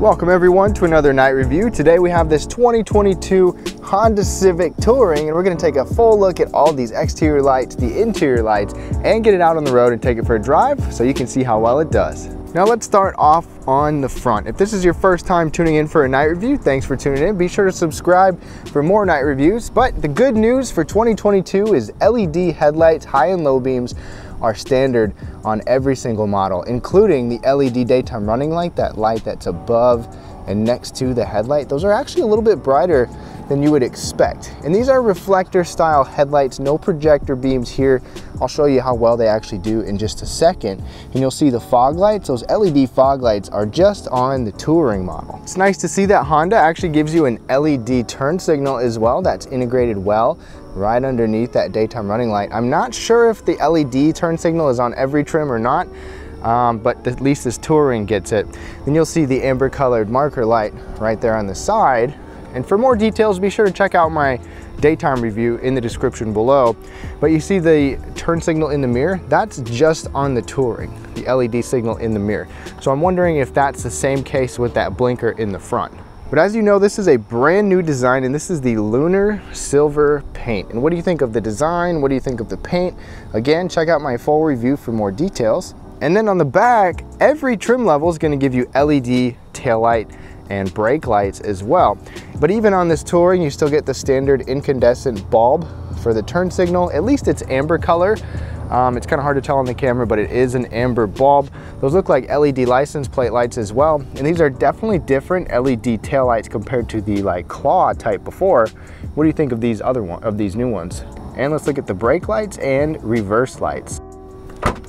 Welcome everyone to another night review. Today we have this 2022 Honda Civic Touring and we're gonna take a full look at all these exterior lights, the interior lights, and get it out on the road and take it for a drive so you can see how well it does. Now let's start off on the front. If this is your first time tuning in for a night review, thanks for tuning in. Be sure to subscribe for more night reviews. But the good news for 2022 is LED headlights, high and low beams, are standard on every single model, including the LED daytime running light, that light that's above and next to the headlight. Those are actually a little bit brighter than you would expect. And these are reflector style headlights, no projector beams here. I'll show you how well they actually do in just a second. And you'll see the fog lights, those LED fog lights are just on the Touring model. It's nice to see that Honda actually gives you an LED turn signal as well that's integrated well right underneath that daytime running light. I'm not sure if the LED turn signal is on every trim or not, um, but at least this Touring gets it. Then you'll see the amber colored marker light right there on the side. And for more details, be sure to check out my daytime review in the description below. But you see the turn signal in the mirror, that's just on the Touring, the LED signal in the mirror. So I'm wondering if that's the same case with that blinker in the front. But as you know, this is a brand new design and this is the Lunar Silver paint. And what do you think of the design? What do you think of the paint? Again, check out my full review for more details. And then on the back, every trim level is gonna give you LED taillight and brake lights as well. But even on this Touring, you still get the standard incandescent bulb for the turn signal. At least it's amber color. Um, it's kind of hard to tell on the camera, but it is an amber bulb. Those look like LED license plate lights as well. And these are definitely different LED tail lights compared to the like claw type before. What do you think of these other one of these new ones? And let's look at the brake lights and reverse lights.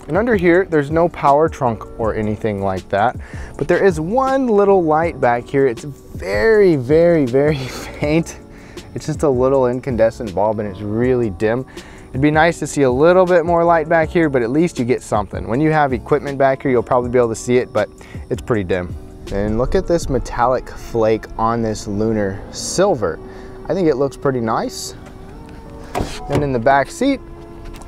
And under here, there's no power trunk or anything like that, but there is one little light back here. It's very, very, very faint. It's just a little incandescent bulb and it's really dim. It'd be nice to see a little bit more light back here, but at least you get something. When you have equipment back here, you'll probably be able to see it, but it's pretty dim. And look at this metallic flake on this Lunar Silver. I think it looks pretty nice. And in the back seat,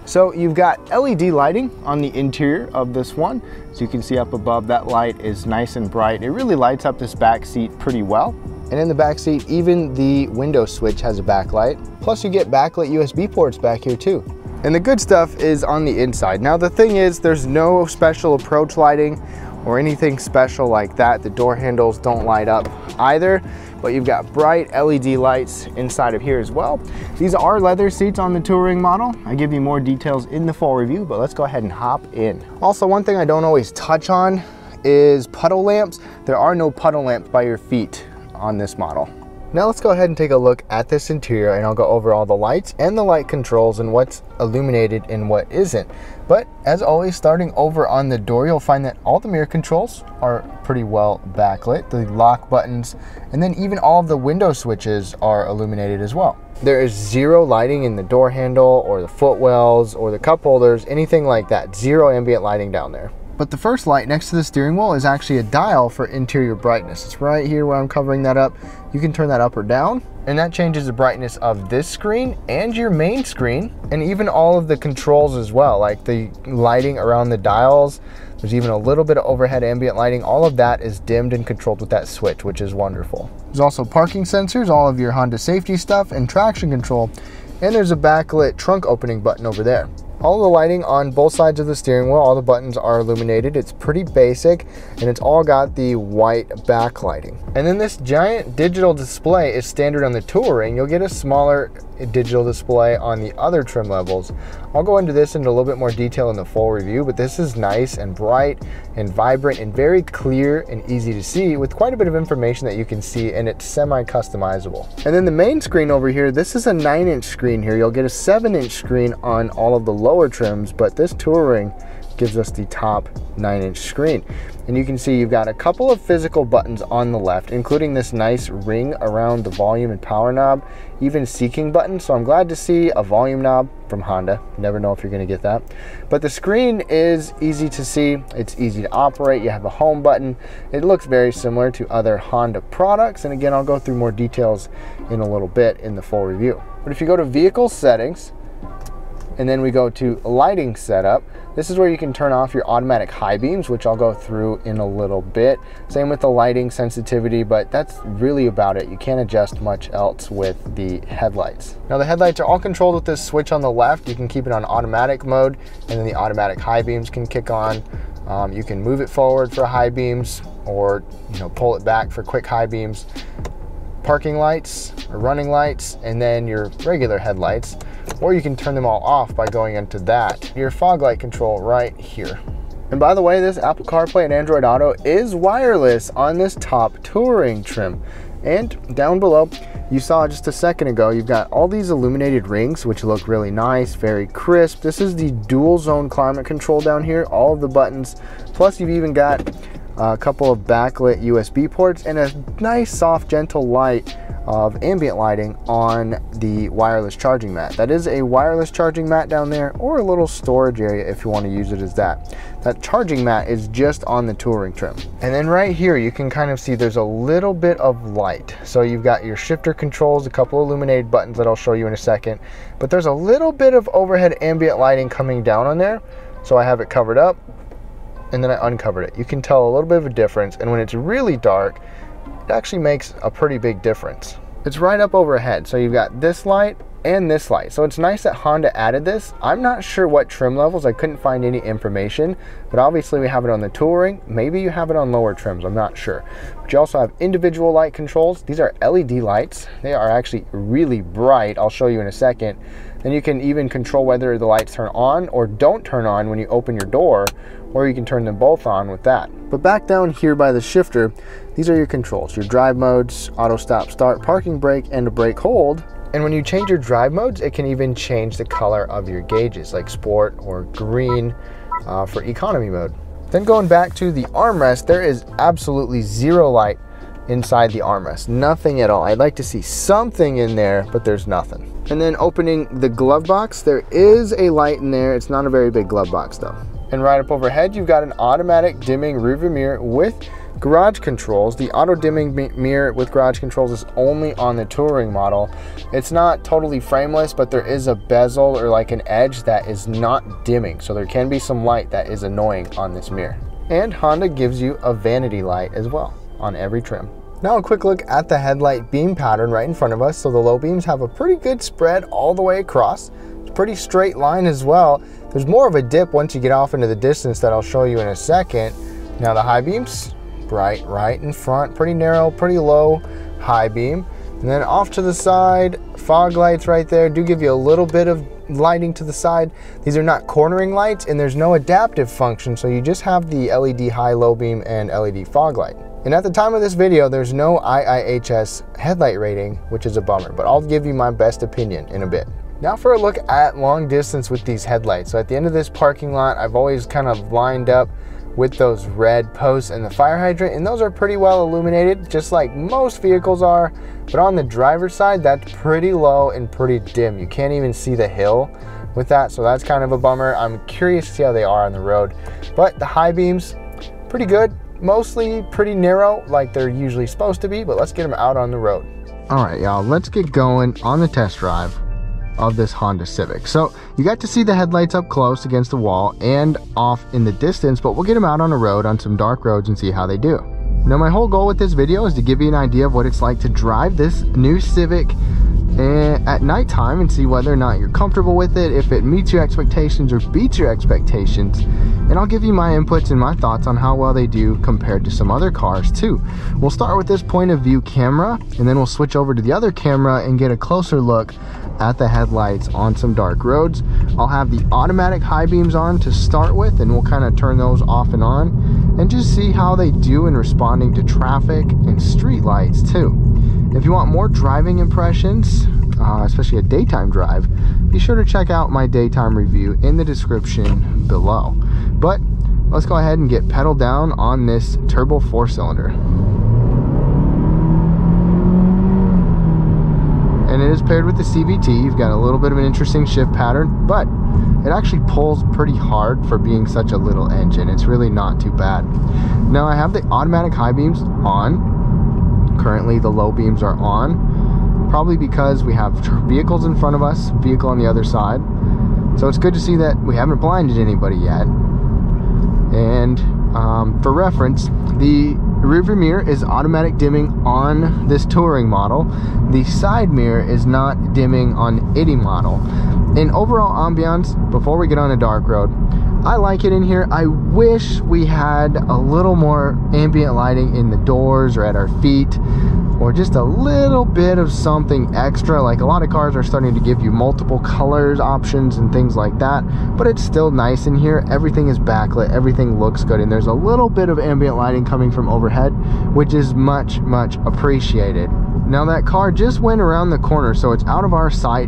so you've got LED lighting on the interior of this one. So you can see up above that light is nice and bright. It really lights up this back seat pretty well. And in the back seat, even the window switch has a backlight. Plus you get backlit USB ports back here too. And the good stuff is on the inside. Now the thing is, there's no special approach lighting or anything special like that. The door handles don't light up either, but you've got bright LED lights inside of here as well. These are leather seats on the Touring model. I give you more details in the full review, but let's go ahead and hop in. Also, one thing I don't always touch on is puddle lamps. There are no puddle lamps by your feet on this model. Now let's go ahead and take a look at this interior and I'll go over all the lights and the light controls and what's illuminated and what isn't. But as always, starting over on the door, you'll find that all the mirror controls are pretty well backlit. The lock buttons and then even all of the window switches are illuminated as well. There is zero lighting in the door handle or the footwells or the cup holders, anything like that. Zero ambient lighting down there. But the first light next to the steering wheel is actually a dial for interior brightness. It's right here where I'm covering that up. You can turn that up or down and that changes the brightness of this screen and your main screen and even all of the controls as well, like the lighting around the dials. There's even a little bit of overhead ambient lighting. All of that is dimmed and controlled with that switch, which is wonderful. There's also parking sensors, all of your Honda safety stuff and traction control. And there's a backlit trunk opening button over there. All the lighting on both sides of the steering wheel, all the buttons are illuminated. It's pretty basic and it's all got the white backlighting. And then this giant digital display is standard on the Touring. You'll get a smaller digital display on the other trim levels. I'll go into this in a little bit more detail in the full review, but this is nice and bright and vibrant and very clear and easy to see with quite a bit of information that you can see and it's semi-customizable. And then the main screen over here, this is a nine inch screen here. You'll get a seven inch screen on all of the lower trims, but this Touring gives us the top 9-inch screen. And you can see you've got a couple of physical buttons on the left, including this nice ring around the volume and power knob, even seeking button. So I'm glad to see a volume knob from Honda. Never know if you're gonna get that. But the screen is easy to see. It's easy to operate. You have a home button. It looks very similar to other Honda products. And again, I'll go through more details in a little bit in the full review. But if you go to vehicle settings, and then we go to lighting setup. This is where you can turn off your automatic high beams, which I'll go through in a little bit. Same with the lighting sensitivity, but that's really about it. You can't adjust much else with the headlights. Now the headlights are all controlled with this switch on the left. You can keep it on automatic mode, and then the automatic high beams can kick on. Um, you can move it forward for high beams or you know pull it back for quick high beams parking lights or running lights and then your regular headlights or you can turn them all off by going into that. Your fog light control right here. And by the way, this Apple CarPlay and Android Auto is wireless on this top touring trim. And down below, you saw just a second ago, you've got all these illuminated rings, which look really nice, very crisp. This is the dual zone climate control down here, all of the buttons. Plus you've even got a couple of backlit USB ports and a nice soft gentle light of ambient lighting on the wireless charging mat. That is a wireless charging mat down there or a little storage area if you want to use it as that. That charging mat is just on the touring trim. And then right here you can kind of see there's a little bit of light. So you've got your shifter controls, a couple illuminated buttons that I'll show you in a second, but there's a little bit of overhead ambient lighting coming down on there. So I have it covered up and then I uncovered it. You can tell a little bit of a difference and when it's really dark, it actually makes a pretty big difference. It's right up overhead, so you've got this light and this light. So it's nice that Honda added this. I'm not sure what trim levels, I couldn't find any information, but obviously we have it on the Touring. Maybe you have it on lower trims, I'm not sure. But you also have individual light controls. These are LED lights. They are actually really bright. I'll show you in a second. Then you can even control whether the lights turn on or don't turn on when you open your door, or you can turn them both on with that. But back down here by the shifter, these are your controls, your drive modes, auto stop start, parking brake, and brake hold. And when you change your drive modes, it can even change the color of your gauges, like sport or green uh, for economy mode. Then going back to the armrest, there is absolutely zero light inside the armrest. Nothing at all. I'd like to see something in there, but there's nothing. And then opening the glove box, there is a light in there. It's not a very big glove box though. And right up overhead, you've got an automatic dimming rearview mirror with garage controls. The auto dimming mirror with garage controls is only on the touring model. It's not totally frameless, but there is a bezel or like an edge that is not dimming. So there can be some light that is annoying on this mirror. And Honda gives you a vanity light as well on every trim. Now a quick look at the headlight beam pattern right in front of us. So the low beams have a pretty good spread all the way across. It's a pretty straight line as well. There's more of a dip once you get off into the distance that I'll show you in a second. Now the high beams, bright right in front, pretty narrow, pretty low high beam. And then off to the side, fog lights right there do give you a little bit of lighting to the side. These are not cornering lights and there's no adaptive function, so you just have the LED high, low beam, and LED fog light. And at the time of this video, there's no IIHS headlight rating, which is a bummer, but I'll give you my best opinion in a bit. Now for a look at long distance with these headlights. So at the end of this parking lot, I've always kind of lined up with those red posts and the fire hydrant, and those are pretty well illuminated, just like most vehicles are. But on the driver's side, that's pretty low and pretty dim. You can't even see the hill with that, so that's kind of a bummer. I'm curious to see how they are on the road. But the high beams, pretty good mostly pretty narrow like they're usually supposed to be, but let's get them out on the road. All right, y'all, let's get going on the test drive of this Honda Civic. So you got to see the headlights up close against the wall and off in the distance, but we'll get them out on the road on some dark roads and see how they do. Now my whole goal with this video is to give you an idea of what it's like to drive this new Civic at nighttime and see whether or not you're comfortable with it, if it meets your expectations or beats your expectations. And I'll give you my inputs and my thoughts on how well they do compared to some other cars too. We'll start with this point of view camera and then we'll switch over to the other camera and get a closer look at the headlights on some dark roads. I'll have the automatic high beams on to start with and we'll kind of turn those off and on and just see how they do in responding to traffic and street lights too. If you want more driving impressions, uh, especially a daytime drive, be sure to check out my daytime review in the description below. But let's go ahead and get pedal down on this turbo four cylinder. and it is paired with the CVT. You've got a little bit of an interesting shift pattern, but it actually pulls pretty hard for being such a little engine. It's really not too bad. Now I have the automatic high beams on. Currently the low beams are on, probably because we have vehicles in front of us, vehicle on the other side. So it's good to see that we haven't blinded anybody yet. And um, for reference, the rearview mirror is automatic dimming on this touring model. The side mirror is not dimming on any model. In overall ambiance, before we get on a dark road, I like it in here. I wish we had a little more ambient lighting in the doors or at our feet or just a little bit of something extra. Like a lot of cars are starting to give you multiple colors options and things like that but it's still nice in here. Everything is backlit. Everything looks good and there's a little bit of ambient lighting coming from overhead which is much much appreciated now that car just went around the corner so it's out of our sight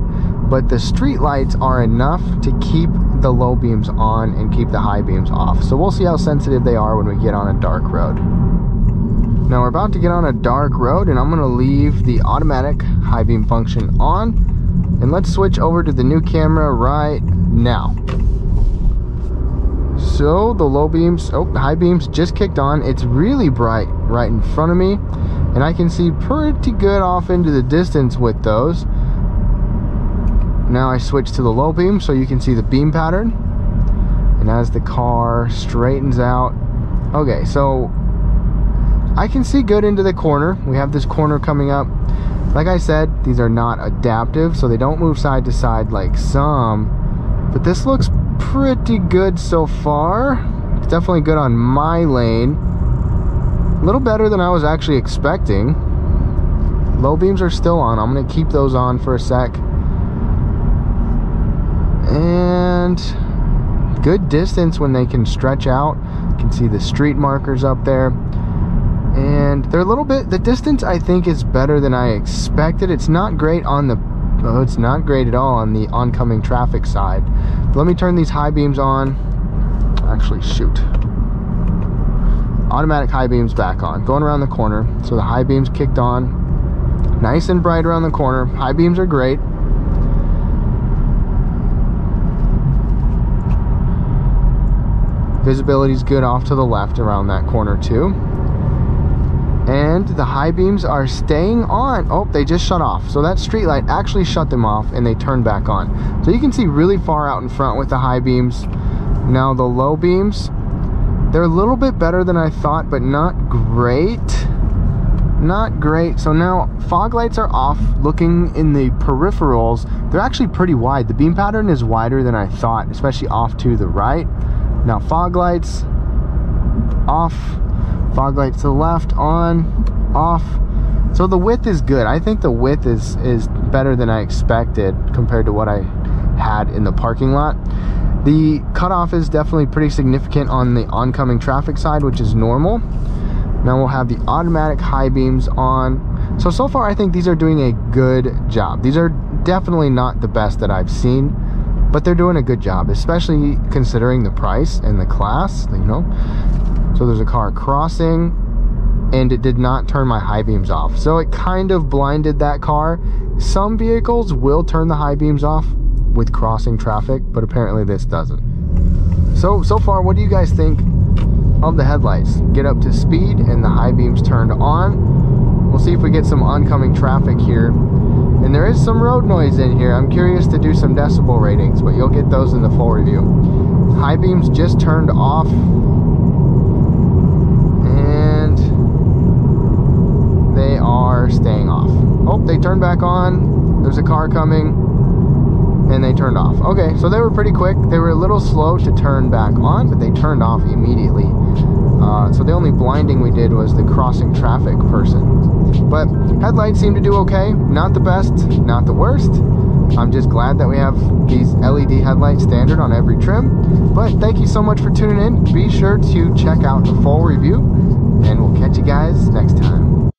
but the street lights are enough to keep the low beams on and keep the high beams off so we'll see how sensitive they are when we get on a dark road now we're about to get on a dark road and I'm gonna leave the automatic high beam function on and let's switch over to the new camera right now. So the low beams, oh, the high beams just kicked on. It's really bright right in front of me and I can see pretty good off into the distance with those. Now I switch to the low beam so you can see the beam pattern. And as the car straightens out, okay, so I can see good into the corner. We have this corner coming up. Like I said, these are not adaptive, so they don't move side to side like some. But this looks pretty good so far. It's definitely good on my lane. A little better than I was actually expecting. Low beams are still on. I'm going to keep those on for a sec. And good distance when they can stretch out. You can see the street markers up there and they're a little bit the distance I think is better than I expected it's not great on the oh, it's not great at all on the oncoming traffic side. But let me turn these high beams on. Actually shoot. Automatic high beams back on going around the corner. So the high beams kicked on. Nice and bright around the corner. High beams are great. Visibility is good off to the left around that corner too and the high beams are staying on. Oh they just shut off. So that street light actually shut them off and they turned back on. So you can see really far out in front with the high beams. Now the low beams they're a little bit better than I thought but not great. Not great. So now fog lights are off. Looking in the peripherals they're actually pretty wide. The beam pattern is wider than I thought especially off to the right. Now fog lights off fog lights to the left on off. So the width is good. I think the width is is better than i expected compared to what i had in the parking lot. The cutoff is definitely pretty significant on the oncoming traffic side which is normal. Now we'll have the automatic high beams on. So so far i think these are doing a good job. These are definitely not the best that i've seen but they're doing a good job especially considering the price and the class you know so there's a car crossing and it did not turn my high beams off. So it kind of blinded that car. Some vehicles will turn the high beams off with crossing traffic, but apparently this doesn't. So, so far, what do you guys think of the headlights? Get up to speed and the high beams turned on. We'll see if we get some oncoming traffic here. And there is some road noise in here. I'm curious to do some decibel ratings, but you'll get those in the full review. High beams just turned off are staying off. Oh, they turned back on. There's a car coming and they turned off. Okay, so they were pretty quick. They were a little slow to turn back on, but they turned off immediately. Uh, so the only blinding we did was the crossing traffic person. But headlights seem to do okay. Not the best, not the worst. I'm just glad that we have these LED headlights standard on every trim. But thank you so much for tuning in. Be sure to check out the full review, and we'll catch you guys next time.